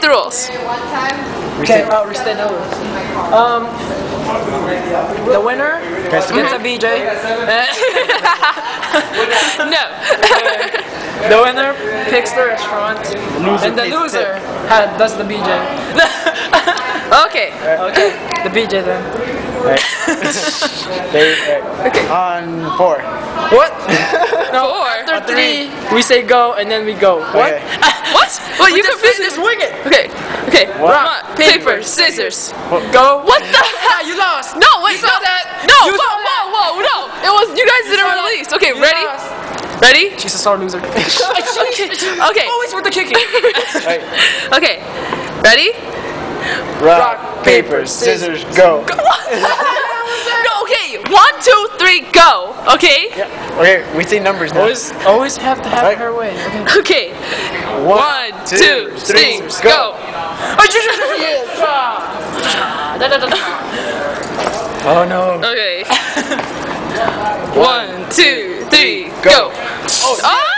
the rules. Okay, uh, restate the rules. Um, the winner Gets gets to a BJ. no. The winner picks the restaurant, loser and the loser ha- does the BJ. okay. Okay, the BJ then. They, uh, Okay. On four. What? No, Four. after On three, we say go, and then we go. What? Okay. what? Well, you just, confused just wing it. Okay. Okay. What? Rock, paper, scissors. Go. What the hell? You lost. No, wait, You no. saw that. No, You whoa, saw that. whoa, whoa, no. It was you guys didn't saw release. that. Okay, You ready? lost. Ready? She's a star loser. Okay. Okay. Always worth the kicking. Right. Okay. Ready? Rock, paper, scissors, go. No, okay. One, two, three, go. Okay? Yeah. Okay, we say numbers now. always, always have to have Right. her way. Okay. Okay. One, two, three, go. Oh no. Okay. One, two, three, go. Oh, Ah!